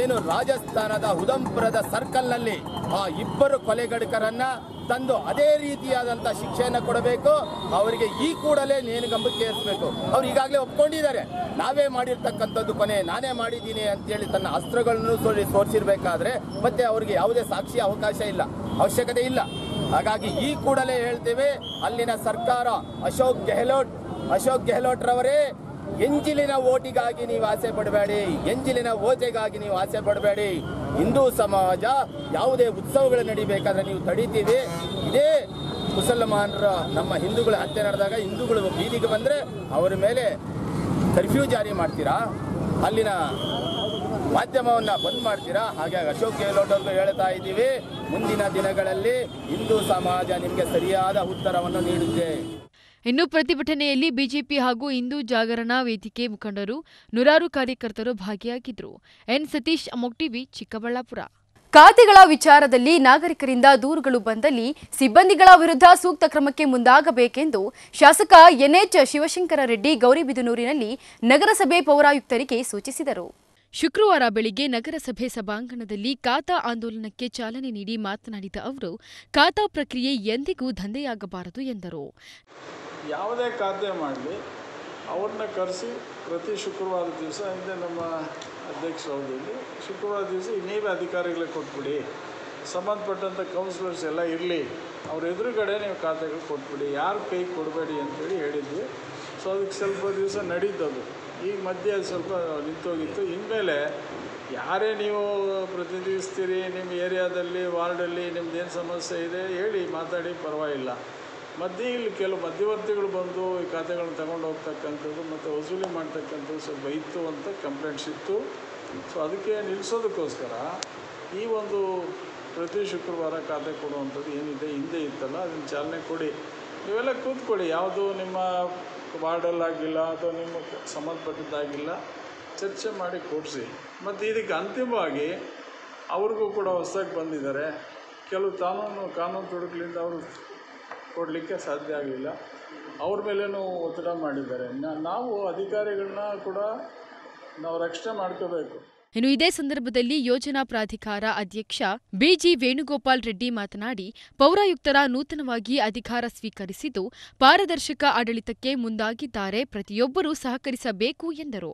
ಏನು ರಾಜಸ್ಥಾನದ ಉದಂಪುರದ ಸರ್ಕಲ್ನಲ್ಲಿ ಆ ಇಬ್ಬರು ಕೊಲೆಗಡಕರನ್ನ ತಂದು ಅದೇ ರೀತಿಯಾದಂಥ ಶಿಕ್ಷೆಯನ್ನು ಕೊಡಬೇಕು. ಅವರಿಗೆ ಈ ಕೂಡಲೇ ನೇಣುಗಂಬಕ್ಕೆ ಏರಿಸಬೇಕು ಅವ್ರು ಈಗಾಗಲೇ ಒಪ್ಕೊಂಡಿದ್ದಾರೆ. ನಾವೇ ಮಾಡಿರ್ತಕ್ಕಂಥದ್ದು ಕೊನೆ, ನಾನೇ ಮಾಡಿದ್ದೀನಿ ಅಂತೇಳಿ ತನ್ನ ಅಸ್ತ್ರಗಳನ್ನು ತೋರಿ ತೋರಿಸಿರ್ಬೇಕಾದ್ರೆ ಮತ್ತೆ ಅವರಿಗೆ ಯಾವುದೇ ಸಾಕ್ಷಿ ಅವಕಾಶ ಇಲ್ಲ, ಅವಶ್ಯಕತೆ ಇಲ್ಲ. ಹಾಗಾಗಿ ಈ ಕೂಡಲೇ ಹೇಳ್ತೇವೆ, ಅಲ್ಲಿನ ಸರ್ಕಾರ ಅಶೋಕ್ ಗೆಹ್ಲೋಟ್ ಅಶೋಕ್ ಗೆಹ್ಲೋಟ್ ರವರೇ ಎಂಜಿಲಿನ ಓಟಿಗಾಗಿ ನೀವು ಆಸೆ ಪಡಬೇಡಿ, ಎಂಜಿಲಿನ ಓಜೆಗಾಗಿ ನೀವು ಆಸೆ ಪಡಬೇಡಿ. ಹಿಂದೂ ಸಮಾಜ ಯಾವುದೇ ಉತ್ಸವಗಳು ನಡಿಬೇಕಾದ್ರೆ ನೀವು ತಡೀತೀವಿ. ಇದೇ ಮುಸಲ್ಮಾನರ, ನಮ್ಮ ಹಿಂದೂಗಳ ಹತ್ಯೆ ನಡೆದಾಗ ಹಿಂದೂಗಳು ಬೀದಿಗೆ ಬಂದರೆ ಅವರ ಮೇಲೆ ಕರ್ಫ್ಯೂ ಜಾರಿ ಮಾಡ್ತೀರಾ? ಅಲ್ಲಿನ ಮಾಧ್ಯಮವನ್ನ ಬಂದ್ ಮಾಡ್ತೀರಾ? ಹಾಗಾಗಿ ಅಶೋಕ್ ಗೆಹ್ಲೋಟ್ ಅವ್ರಿಗೆ ಹೇಳ್ತಾ ಇದ್ದೀವಿ. ಮುಂದಿನ ದಿನಗಳಲ್ಲಿ ಹಿಂದೂ ಸಮಾಜ ನಿಮಗೆ ಸರಿಯಾದ ಉತ್ತರವನ್ನು ನೀಡುತ್ತೆ. ಇನ್ನು ಪ್ರತಿಭಟನೆಯಲ್ಲಿ ಬಿಜೆಪಿ ಹಾಗೂ ಹಿಂದೂ ಜಾಗರಣಾ ವೇದಿಕೆ ಮುಖಂಡರು ನೂರಾರು ಕಾರ್ಯಕರ್ತರು ಭಾಗಿಯಾಗಿದ್ದರು ಎನ್ ಸತೀಶ್ ಅಮೋಕ್ ಟಿವಿ ಚಿಕ್ಕಬಳ್ಳಾಪುರ. ಖಾತೆಗಳ ವಿಚಾರದಲ್ಲಿ ನಾಗರಿಕರಿಂದ ದೂರುಗಳು ಬಂದಲ್ಲಿ ಸಿಬ್ಬಂದಿಗಳ ವಿರುದ್ಧ ಸೂಕ್ತ ಕ್ರಮಕ್ಕೆ ಮುಂದಾಗಬೇಕೆಂದು ಶಾಸಕ ಎನ್ಎಚ್ ಶಿವಶಂಕರ ರೆಡ್ಡಿ ಗೌರಿಬಿದನೂರಿನಲ್ಲಿ ನಗರಸಭೆ ಪೌರಾಯುಕ್ತರಿಗೆ ಸೂಚಿಸಿದರು. ಶುಕ್ರವಾರ ಬೆಳಿಗ್ಗೆ ನಗರಸಭೆ ಸಭಾಂಗಣದಲ್ಲಿ ಖಾತಾ ಆಂದೋಲನಕ್ಕೆ ಚಾಲನೆ ನೀಡಿ ಮಾತನಾಡಿದ ಅವರು, ಖಾತಾ ಪ್ರಕ್ರಿಯೆ ಎಂದಿಗೂ ದಂಧೆಯಾಗಬಾರದು ಎಂದರು. ಯಾವುದೇ ಖಾತೆ ಮಾಡಲಿ, ಅವ್ರನ್ನ ಕರೆಸಿ ಪ್ರತಿ ಶುಕ್ರವಾರ ದಿವಸ ಹಿಂದೆ ನಮ್ಮ ಅಧ್ಯಕ್ಷ ಶುಕ್ರವಾರ ದಿವಸ ನೀವೇ ಅಧಿಕಾರಿಗಳಿಗೆ ಕೊಟ್ಬಿಡಿ. ಸಂಬಂಧಪಟ್ಟಂಥ ಕೌನ್ಸಿಲರ್ಸ್ ಎಲ್ಲ ಇರಲಿ, ಅವ್ರ ಎದುರುಗಡೆ ನೀವು ಖಾತೆಗಳು ಕೊಟ್ಬಿಡಿ. ಯಾರು ಕೈ ಕೊಡಬೇಡಿ ಅಂತೇಳಿ ಹೇಳಿದ್ವಿ. ಸೊ ಅದಕ್ಕೆ ಸ್ವಲ್ಪ ದಿವಸ ನಡೀತದು. ಈಗ ಮಧ್ಯೆ ಅದು ಸ್ವಲ್ಪ ನಿಂತೋಗಿತ್ತು. ಇನ್ಮೇಲೆ ಯಾರೇ ನೀವು ಪ್ರತಿನಿಧಿಸ್ತೀರಿ, ನಿಮ್ಮ ಏರಿಯಾದಲ್ಲಿ, ವಾರ್ಡಲ್ಲಿ ಏನು ಸಮಸ್ಯೆ ಇದೆ ಹೇಳಿ, ಮಾತಾಡಿ, ಪರವಾಗಿಲ್ಲ. ಮಧ್ಯೆ ಇಲ್ಲಿ ಕೆಲವು ಮಧ್ಯವರ್ತಿಗಳು ಬಂದು ಈ ಖಾತೆಗಳನ್ನ ತಗೊಂಡು ಹೋಗ್ತಕ್ಕಂಥದ್ದು ಮತ್ತು ವಸೂಲಿ ಮಾಡ್ತಕ್ಕಂಥದ್ದು ಸ್ವಲ್ಪ ಇತ್ತು ಅಂತ ಕಂಪ್ಲೇಂಟ್ಸ್ ಇತ್ತು. ಸೊ ಅದಕ್ಕೆ ನಿಲ್ಲಿಸೋದಕ್ಕೋಸ್ಕರ ಈ ಒಂದು ಪ್ರತಿ ಶುಕ್ರವಾರ ಖಾತೆ ಕೊಡುವಂಥದ್ದು ಏನಿದೆ ಹಿಂದೆ ಇತ್ತಲ್ಲ, ಅದನ್ನು ಚಾಲನೆ ಕೊಡಿ. ನೀವೆಲ್ಲ ಕೂತ್ಕೊಳ್ಳಿ, ಯಾವುದು ನಿಮ್ಮ ವಾರ್ಡಲ್ಲಾಗಿಲ್ಲ ಅಥವಾ ನಿಮ್ಮ ಸಂಬಂಧಪಟ್ಟಿದ್ದಾಗಿಲ್ಲ, ಚರ್ಚೆ ಮಾಡಿ ಕೊಡಿಸಿ. ಮತ್ತು ಇದಕ್ಕೆ ಅಂತಿಮವಾಗಿ ಅವ್ರಿಗೂ ಕೂಡ ಹೊಸದಾಗಿ ಬಂದಿದ್ದಾರೆ. ಕೆಲವು ಕಾನೂನು ಕಾನೂನು ತೊಡಕಲಿಂದ ಅವರು ಕೊಡಲಿಕ್ಕೆ ಸಾಧ್ಯ ಆಗಲಿಲ್ಲ. ಅವ್ರ ಮೇಲೇನೂ ಒತ್ತಡ ಮಾಡಿದ್ದಾರೆ. ನಾವು ಅಧಿಕಾರಿಗಳನ್ನ ಕೂಡ ನಾವು ರಕ್ಷಣೆ ಮಾಡ್ಕೋಬೇಕು. ಇನ್ನು ಇದೇ ಸಂದರ್ಭದಲ್ಲಿ ಯೋಜನಾ ಪ್ರಾಧಿಕಾರ ಅಧ್ಯಕ್ಷ ಬಿಜಿ ವೇಣುಗೋಪಾಲ್ ರೆಡ್ಡಿ ಮಾತನಾಡಿ, ಪೌರಾಯುಕ್ತರ ನೂತನವಾಗಿ ಅಧಿಕಾರ ಸ್ವೀಕರಿಸಿದ್ದು, ಪಾರದರ್ಶಕ ಆಡಳಿತಕ್ಕೆ ಮುಂದಾಗಿದ್ದಾರೆ, ಪ್ರತಿಯೊಬ್ಬರೂ ಸಹಕರಿಸಬೇಕು ಎಂದರು.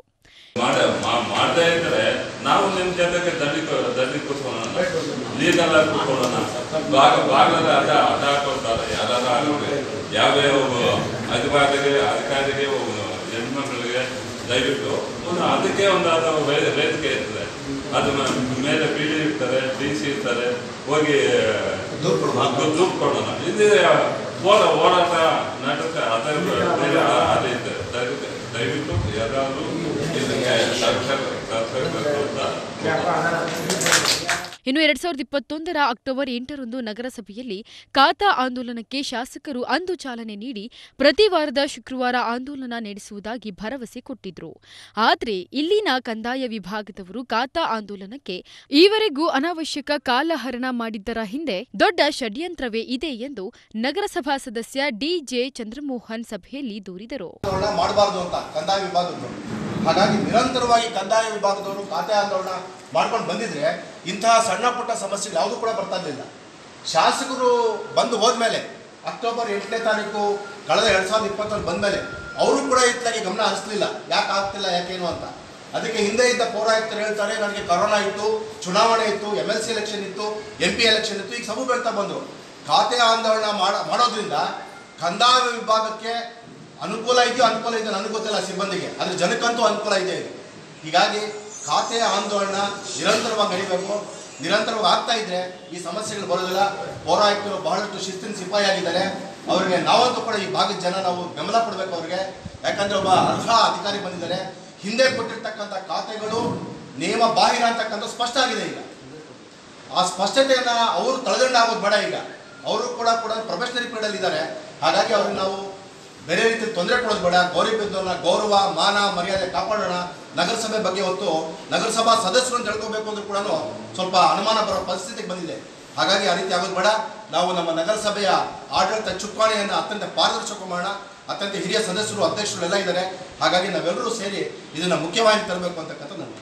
ಅಧಿಕಾರಿಗೆ ದಯವಿಟ್ಟು ಅದಕ್ಕೆ ಒಂದು ಅದು ವೇದಿಕೆ ಇರ್ತದೆ. ಅದು ಮೇಲೆ ಪಿ ಡಿ ಇರ್ತಾರೆ ಡಿ ಸಿ ಇರ್ತಾರೆ, ಹೋಗಿ ದುಡ್ಡು ಕೊಡೋಣ. ಇದು, ಓಡ, ಓಡಾಟ, ನಾಟಕ, ಅದರ ಬೇರೆ ಇದ್ದಾರೆ ಇದೆ ದಯವಿಟ್ಟು ಯಾರಾದರೂ ಇನ್ನು ಎರಡ್ ಸಾವಿರದ ಇಪ್ಪತ್ತೊಂದರ ಅಕ್ಟೋಬರ್ ಎಂಟರಂದು ನಗರಸಭೆಯಲ್ಲಿ ಖಾತಾ ಆಂದೋಲನಕ್ಕೆ ಶಾಸಕರು ಅಂದು ಚಾಲನೆ ನೀಡಿ ಪ್ರತಿ ವಾರದ ಶುಕ್ರವಾರ ಆಂದೋಲನ ನಡೆಸುವುದಾಗಿ ಭರವಸೆ ಕೊಟ್ಟಿದ್ರು. ಆದರೆ ಇಲ್ಲಿನ ಕಂದಾಯ ವಿಭಾಗದವರು ಖಾತಾ ಆಂದೋಲನಕ್ಕೆ ಈವರೆಗೂ ಅನಾವಶ್ಯಕ ಕಾಲಹರಣ ಮಾಡಿದ್ದರ ಹಿಂದೆ ದೊಡ್ಡ ಷಡ್ಯಂತ್ರವೇ ಇದೆ ಎಂದು ನಗರಸಭಾ ಸದಸ್ಯ ಡಿಜೆ ಚಂದ್ರಮೋಹನ್ ಸಭೆಯಲ್ಲಿ ದೂರಿದರು. ಹಾಗಾಗಿ ನಿರಂತರವಾಗಿ ಕಂದಾಯ ವಿಭಾಗದವರು ಖಾತೆ ಆಂದೋಲನ ಮಾಡ್ಕೊಂಡು ಬಂದಿದ್ರೆ ಇಂತಹ ಸಣ್ಣ ಪುಟ್ಟ ಸಮಸ್ಯೆಗಳು ಯಾವುದೂ ಕೂಡ ಬರ್ತಾ ಇರಲಿಲ್ಲ. ಶಾಸಕರು ಬಂದು ಹೋದ್ಮೇಲೆ ಅಕ್ಟೋಬರ್ ಎಂಟನೇ ತಾರೀಕು ಕಳೆದ ಎರಡು ಸಾವಿರದ ಇಪ್ಪತ್ತರಲ್ಲಿ ಬಂದಮೇಲೆ ಅವರು ಕೂಡ ಇತ್ತಲಾಗಿ ಗಮನ ಹರಿಸಲಿಲ್ಲ. ಯಾಕೆ ಆಗ್ತಿಲ್ಲ ಯಾಕೇನು ಅಂತ. ಅದಕ್ಕೆ ಹಿಂದೆ ಇದ್ದ ಪೌರಾಯುಕ್ತರು ಹೇಳ್ತಾರೆ, ನನಗೆ ಕರೋನಾ ಇತ್ತು, ಚುನಾವಣೆ ಇತ್ತು ಎಂ ಎಲ್ ಸಿ ಎಲೆಕ್ಷನ್ ಇತ್ತು ಎಂ ಪಿ ಎಲೆಕ್ಷನ್ ಇತ್ತು, ಈಗ ಸಬು ಬೆಳ್ತಾ ಬಂದರು. ಖಾತೆ ಆಂದೋಲನ ಮಾಡ, ಮಾಡೋದ್ರಿಂದ ಕಂದಾಯ ವಿಭಾಗಕ್ಕೆ ಅನುಕೂಲ ಇದೆಯೋ ಅನುಕೂಲ ಇದೆ ನನಗೆ ಗೊತ್ತಿಲ್ಲ ಸಿಬ್ಬಂದಿಗೆ. ಆದರೆ ಜನಕ್ಕಂತೂ ಅನುಕೂಲ ಇದೆ ಇದು. ಹೀಗಾಗಿ ಖಾತೆ ಆಂದೋಲನ ನಿರಂತರವಾಗಿ ನಡೀಬೇಕು. ನಿರಂತರವಾಗಿ ಆಗ್ತಾ ಇದ್ರೆ ಈ ಸಮಸ್ಯೆಗಳು ಬರೋದಿಲ್ಲ. ಪೌರಾಯುಕ್ತರು ಬಹಳಷ್ಟು ಶಿಸ್ತಿನ ಸಿಪಾಯಿ ಆಗಿದ್ದಾರೆ. ಅವರಿಗೆ ನಾವಂತೂ ಕೂಡ ಈ ಭಾಗದ ಜನ ನಾವು ಬೆಂಬಲ ಕೊಡಬೇಕು ಅವ್ರಿಗೆ. ಯಾಕಂದ್ರೆ ಒಬ್ಬ ಅರ್ಹ ಅಧಿಕಾರಿ ಬಂದಿದ್ದಾರೆ. ಹಿಂದೆ ಕೊಟ್ಟಿರ್ತಕ್ಕಂಥ ಖಾತೆಗಳು ನಿಯಮ ಬಾಹಿರ ಅಂತಕ್ಕಂಥ ಸ್ಪಷ್ಟ ಆಗಿದೆ ಈಗ. ಆ ಸ್ಪಷ್ಟತೆಯನ್ನ ಅವರು ತಳದಂಡ ಆಗೋದು ಬೇಡ ಈಗ. ಅವರು ಕೂಡ ಕೂಡ ಪ್ರೊಫೆಷನಲ್ ಪೀಡಲ್ಲಿ ಇದ್ದಾರೆ ಹಾಗಾಗಿ ಅವ್ರಿಗೆ ನಾವು ಬೇರೆ ರೀತಿ ತೊಂದರೆ ಕೊಡೋದು ಬೇಡ ಗೌರವ ಗೌರವ, ಮಾನ, ಮರ್ಯಾದೆ ಕಾಪಾಡೋಣ. ನಗರಸಭೆ ಬಗ್ಗೆ ಹೊತ್ತು ನಗರಸಭಾ ಸದಸ್ಯರನ್ನು ತಿಳ್ಕೋಬೇಕು ಅಂದ್ರೂ ಕೂಡ ಸ್ವಲ್ಪ ಅನುಮಾನ ಬರೋ ಪರಿಸ್ಥಿತಿಗೆ ಬಂದಿದೆ. ಹಾಗಾಗಿ ಆ ರೀತಿ ಆಗೋದು ಬೇಡ. ನಾವು ನಮ್ಮ ನಗರಸಭೆಯ ಆಡಳಿತ ಚುಕ್ಕಾಣಿಯನ್ನು ಅತ್ಯಂತ ಪಾರದರ್ಶಕ ಮಾಡೋಣ. ಅತ್ಯಂತ ಹಿರಿಯ ಸದಸ್ಯರು ಅಧ್ಯಕ್ಷರು ಎಲ್ಲ ಇದ್ದಾರೆ. ಹಾಗಾಗಿ ನಾವೆಲ್ಲರೂ ಸೇರಿ ಇದನ್ನು ಮುಖ್ಯವಾಗಿ ತರಬೇಕು ಅಂತಕ್ಕಂಥ ನನ್ನ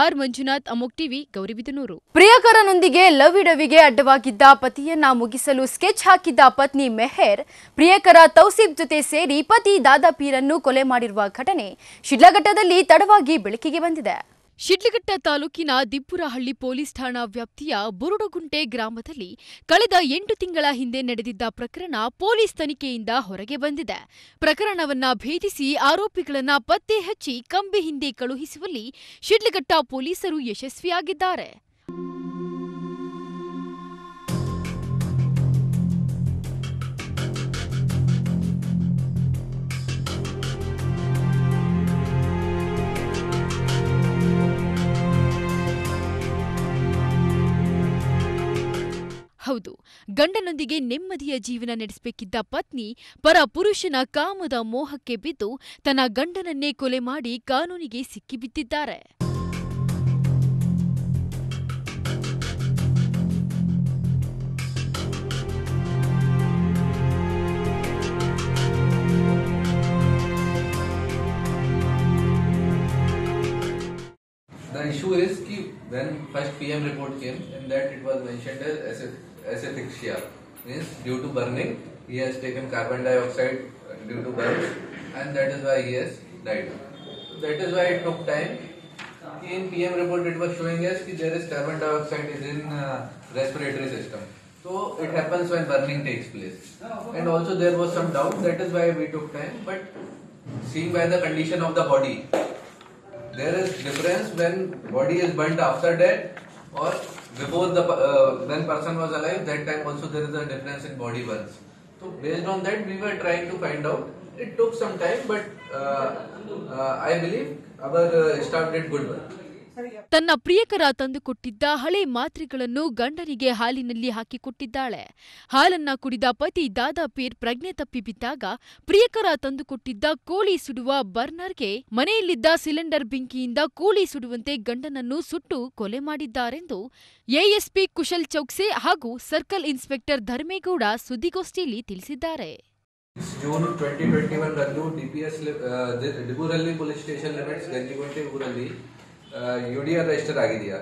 ಆರ್ ಮಂಜುನಾಥ್, ಅಮೋಕ್ ಟಿವಿ ಗೌರಿಬಿದನೂರು ಪ್ರಿಯಕರನೊಂದಿಗೆ ಲವ್ ಇಡವಿಗೆ ಅಡ್ಡವಾಗಿದ್ದ ಪತಿಯನ್ನ ಮುಗಿಸಲು ಸ್ಕೆಚ್ ಹಾಕಿದ್ದ ಪತ್ನಿ ಮೆಹರ್, ಪ್ರಿಯಕರ ತೌಸೀಫ್ ಜೊತೆ ಸೇರಿ ಪತಿ ದಾದಾಪೀರನ್ನು ಕೊಲೆ ಮಾಡಿರುವ ಘಟನೆ ಶಿಡ್ಲಘಟ್ಟದಲ್ಲಿ ತಡವಾಗಿ ಬೆಳಕಿಗೆ ಬಂದಿದೆ. ಶಿಡ್ಲಘಟ್ಟ ತಾಲೂಕಿನ ದಿಪ್ಪುರಹಳ್ಳಿ ಪೊಲೀಸ್ ಠಾಣಾ ವ್ಯಾಪ್ತಿಯ ಬುರುಡುಗುಂಟೆ ಗ್ರಾಮದಲ್ಲಿ ಕಳೆದ ಎಂಟು ತಿಂಗಳ ಹಿಂದೆ ನಡೆದಿದ್ದ ಪ್ರಕರಣ ಪೊಲೀಸ್ ತನಿಖೆಯಿಂದ ಹೊರಗೆ ಬಂದಿದೆ. ಪ್ರಕರಣವನ್ನ ಭೇದಿಸಿ ಆರೋಪಿಗಳನ್ನ ಪತ್ತೆ ಹಚ್ಚಿ ಕಂಬಿ ಹಿಂದೆ ಕಳುಹಿಸುವಲ್ಲಿ ಶಿಡ್ಲಘಟ್ಟ ಪೊಲೀಸರು ಯಶಸ್ವಿಯಾಗಿದ್ದಾರೆ. ಹೌದು. ಗಂಡನೊಂದಿಗೆ ನೆಮ್ಮದಿಯ ಜೀವನ ನಡೆಸಬೇಕಿದ್ದ ಪತ್ನಿ ಪರ ಪುರುಷನ ಕಾಮದ ಮೋಹಕ್ಕೆ ಬಿದ್ದು ತನ್ನ ಗಂಡನನ್ನೇ ಕೊಲೆ ಮಾಡಿ ಕಾನೂನಿಗೆ ಸಿಕ್ಕಿಬಿದ್ದಿದ್ದಾರೆ. Issue is ki when first PM report came, in that it was mentioned as acid- asphyxia, means due to burning, he has taken carbon dioxide uh, due to burns, and that is why he has died. That is why it took time. In PM report, it was showing us that there is carbon dioxide is in uh, respiratory system. So it happens when burning takes place. And also there was some doubt. That is why we took time. But seeing by the condition of the body, there is difference when body is burnt after death or before the uh, when person was alive. That time also there is a difference in body burns. So based on that, we were trying to find out. It took some time, but uh, uh, I believe our uh, staff did good work. ತನ್ನ ಪ್ರಿಯಕರ ತಂದುಕೊಟ್ಟಿದ್ದ ಹಳೆ ಮಾತ್ರೆಗಳನ್ನು ಗಂಡನಿಗೆ ಹಾಲಿನಲ್ಲಿ ಹಾಕಿ ಕೊಟ್ಟಿದ್ದಾಳೆ. ಹಾಲನ್ನ ಕುಡಿದ ಪತಿ ದಾದಾಪೀರ್ ಪ್ರಜ್ಞೆ ತಪ್ಪಿ ಬಿದ್ದಾಗ ಪ್ರಿಯಕರ ತಂದುಕೊಟ್ಟಿದ್ದ ಕೋಳಿ ಸುಡುವ ಬರ್ನರ್ಗೆ ಮನೆಯಲ್ಲಿದ್ದ ಸಿಲಿಂಡರ್ ಬೆಂಕಿಯಿಂದ ಕೋಳಿ ಸುಡುವಂತೆ ಗಂಡನನ್ನು ಸುಟ್ಟು ಕೊಲೆ ಮಾಡಿದ್ದಾರೆಂದು ಎಎಸ್ಪಿ ಕುಶಲ್ ಚೌಕ್ಸೆ ಹಾಗೂ ಸರ್ಕಲ್ ಇನ್ಸ್ಪೆಕ್ಟರ್ ಧರ್ಮೇಗೌಡ ಸುದ್ದಿಗೋಷ್ಠಿಯಲ್ಲಿ ತಿಳಿಸಿದ್ದಾರೆ. ಜೂನ್ ಟ್ವೆಂಟಿ ಟ್ವೆಂಟಿ ಒನ್ ರಂದು ಡಿಪಿಎಸ್ ಡಿಬೂರಲ್ಲಿ ಪೊಲೀಸ್ ಸ್ಟೇಷನ್ ಲಿಮಿಟ್ಸ್ ಗಂಜಿಗುಂಟೆ ಊರಲ್ಲಿ ಯುಡಿಆರ್ ರಿಜಿಸ್ಟರ್ ಆಗಿದೆಯಾ?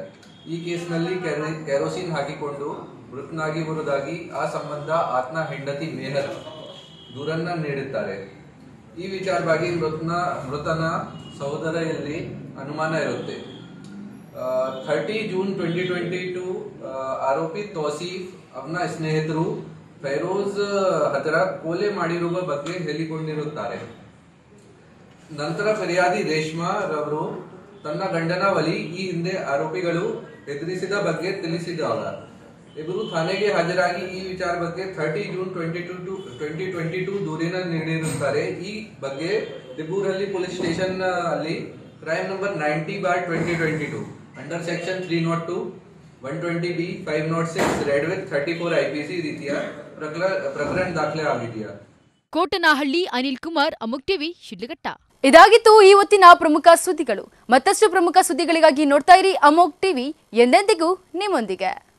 ಈ ಕೇಸ್ನಲ್ಲಿ ಕೆರೋಸಿನ್ ಹಾಕಿಕೊಂಡು ಮೃತನಾಗಿ ಬರುವುದಾಗಿ ಆ ಸಂಬಂಧ ಆತ್ನ ಹೆಂಡತಿ ಮೇಹರ್ ದೂರನ್ನ ನೀಡುತ್ತಾರೆ. ಈ ವಿಚಾರವಾಗಿ ಮೃತನ ಮೃತನ ಸಹೋದರಲ್ಲಿ ಅನುಮಾನ ಇರುತ್ತೆ. Thirty June twenty twenty two ಆರೋಪಿ ತೌಸೀಫ್ ಅವನ ಸ್ನೇಹಿತರು ಫೈರೋಜ್ ಹತ್ರ ಕೋಲೆ ಮಾಡಿರುವ ಬಗ್ಗೆ ಹೇಳಿಕೊಂಡಿರುತ್ತಾರೆ. ನಂತರ ಫರಿಯಾದಿ ರೇಷ್ಮಾ ರವರು ತನ್ನ ಗಂಡನ ಬಳಿ ಈ ಹಿಂದೆ ಆರೋಪಿಗಳು ಎದುರಿಸಿದ ಬಗ್ಗೆ ತಿಳಿಸಿದಾಗ ಇವರು ಥಾನೆಗೆ ಹಾಜರಾಗಿ ಈ ವಿಚಾರ ಬಗ್ಗೆ thirty June twenty two two twenty twenty two ದೂರಿನ ನೀಡಿರುತ್ತಾರೆ. ಈ ಬಗ್ಗೆ ದಿಬ್ಬೂರಲ್ಲಿ ಪೊಲೀಸ್ ಸ್ಟೇಷನ್ ಅಲ್ಲಿ crime number ninety bar twenty twenty two under section three not two one twenty B five not six read with thirty four I P C ರೀತಿಯ ಪ್ರಕರ- ಪ್ರಕರಣ ದಾಖಲೆ ಆಗಿದೆಯಾ? ಕೋಟನಹಳ್ಳಿ ಅನಿಲ್ ಕುಮಾರ್, ಅಮುಕ್ ಟಿವಿ, ಶಿಡ್ಲಘಟ್ಟ. ಇದಾಗಿತ್ತು ಈ ಹೊತ್ತಿನ ಪ್ರಮುಖ ಸುದ್ದಿಗಳು. ಮತ್ತಷ್ಟು ಪ್ರಮುಖ ಸುದ್ದಿಗಳಿಗಾಗಿ ನೋಡ್ತಾ ಇರಿ ಅಮೋಕ್ ಟಿವಿ. ಎಂದೆಂದಿಗೂ ನಿಮ್ಮೊಂದಿಗೆ.